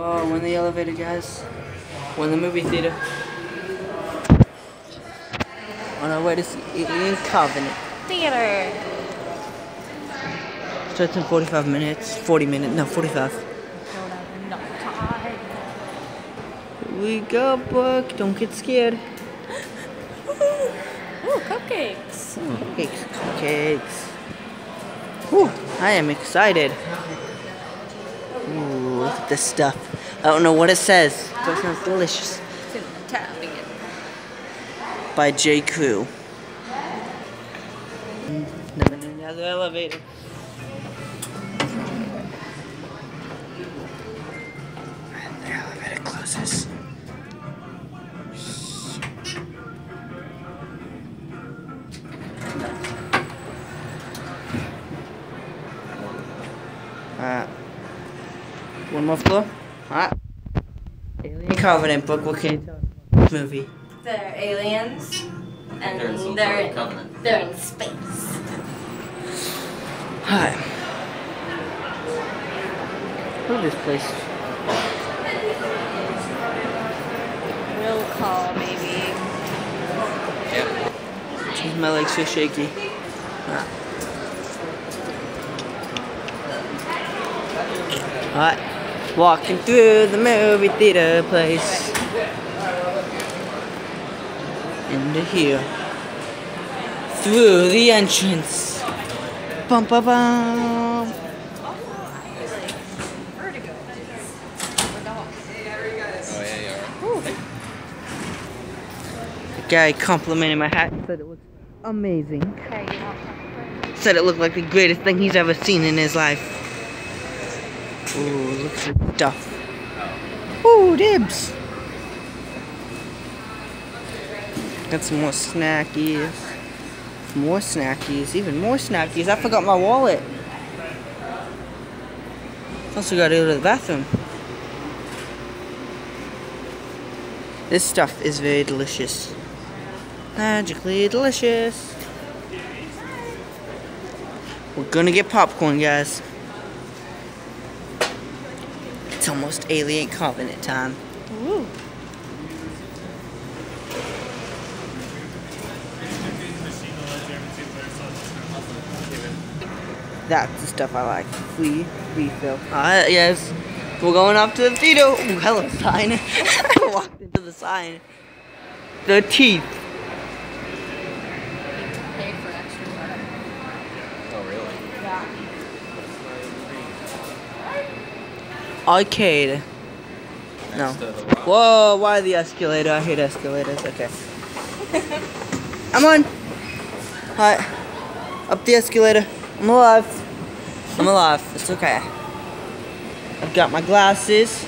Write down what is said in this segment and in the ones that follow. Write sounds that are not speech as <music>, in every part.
Oh, we're in the elevator, guys. We're in the movie theater. On our way to see Alien Covenant. Theater. Starts in 45 minutes. 40 minutes. No, 45. Don't have enough time. Here we go, Brooke. Don't get scared. <laughs> Ooh, cupcakes. Cakes, cupcakes. Whew, I am excited. Ooh, look at this stuff. I don't know what it says, but it sounds delicious. By J. Crew. Another elevator. And the elevator closes. Uh, one more floor. Alright. Alien Covenant Brooke. What can you tell us about this movie? They're aliens. And They're in they're, sort covenant. they're in space. Hi. Look at this place. Will call, maybe. Yeah. My legs so shaky. Ah. Alright. Walking through the movie theater place. Into here. Through the entrance. Bum bum bum. Yeah, you are. The guy complimented my hat and said it was amazing. Okay, you want popcorn? Said it looked like the greatest thing he's ever seen in his life. Ooh, look at stuff. Ooh, dibs. Got some more snackies. More snackies, even more snackies. I forgot my wallet. Also gotta go to the bathroom. This stuff is very delicious. Magically delicious. We're gonna get popcorn, guys. Almost Alien Covenant time. Ooh. That's the stuff I like. Free refill. Alright, yes. We're going up to the theater. Ooh, hello, sign. <laughs> I walked into the sign. The teeth. Arcade. No. Whoa, why the escalator? I hate escalators. Okay. <laughs> I'm on. Alright. Up the escalator. I'm alive. I'm alive. It's okay. I've got my glasses.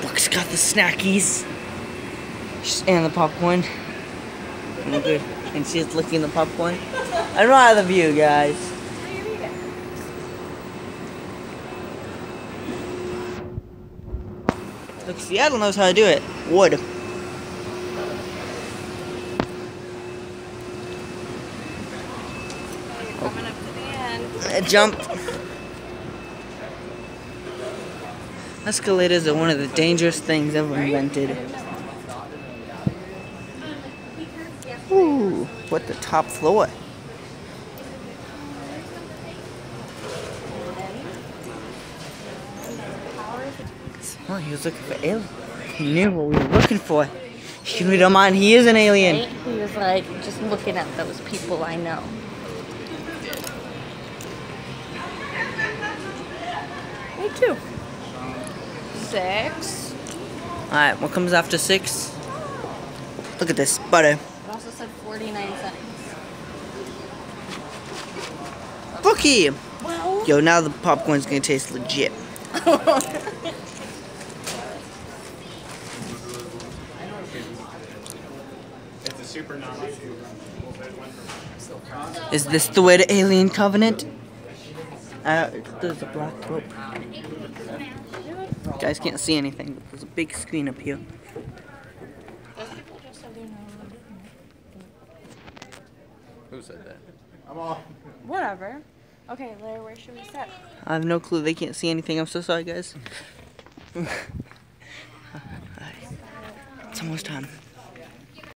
Brooke's got the snackies. And the popcorn. And, and she's licking the popcorn. I don't have the view, guys. Look, Seattle knows how to do it. Wood. Jumped. Escalators are one of the dangerous things ever invented. Ooh, what the top floor? Oh, he was looking for alien. He knew what we were looking for. He can read our mind. He is an alien. Right? He was like just looking at those people I know. Me too. Six. Alright, what comes after six? Look at this butter. It also said 49 cents. Bookie! Well. Yo, now the popcorn's gonna taste legit. <laughs> It's a super non Is this the way to Alien Covenant? Uh, there's a black rope. You guys can't see anything, but there's a big screen up here. Who said that? I'm all. Whatever. Okay, Larry, where should we sit? I have no clue. They can't see anything. I'm so sorry, guys. <laughs> It's almost time.